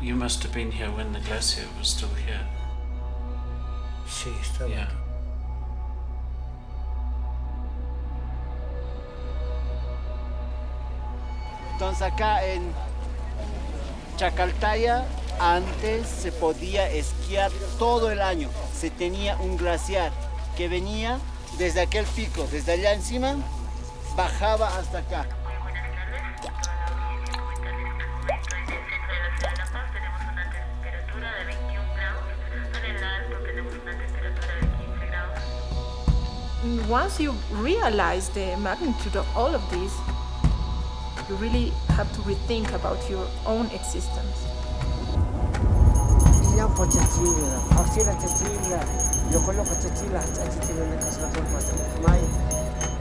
You must have been here when the glacier was still here. Sí, estaba Yeah. aquí. Entonces acá en Chacaltaya antes se podía esquiar todo el año. Se tenía un glaciar que venía desde aquel pico, desde allá encima, bajaba hasta acá. once you realize the magnitude of all of this, you really have to rethink about your own existence.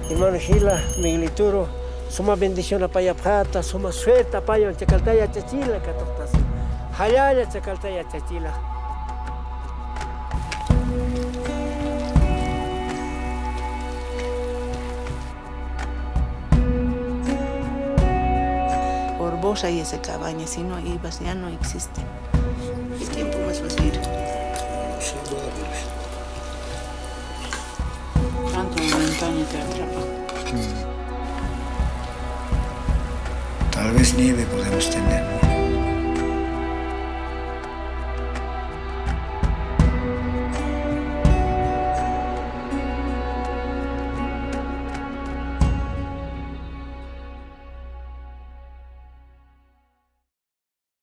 Hermano Gila, Miguelituro, suma bendición a Payapata, suma suelta, Payo, Chacaltaya, Chachila, Catoctas. Jalaya, Chacaltaya, Chachila. Por vos hay esa cabaña, si no ibas ya no existe. ¿Qué tiempo más vas a ir? Tanto la montaña te atrapa. Tal vez nieve podemos tener, ¿no?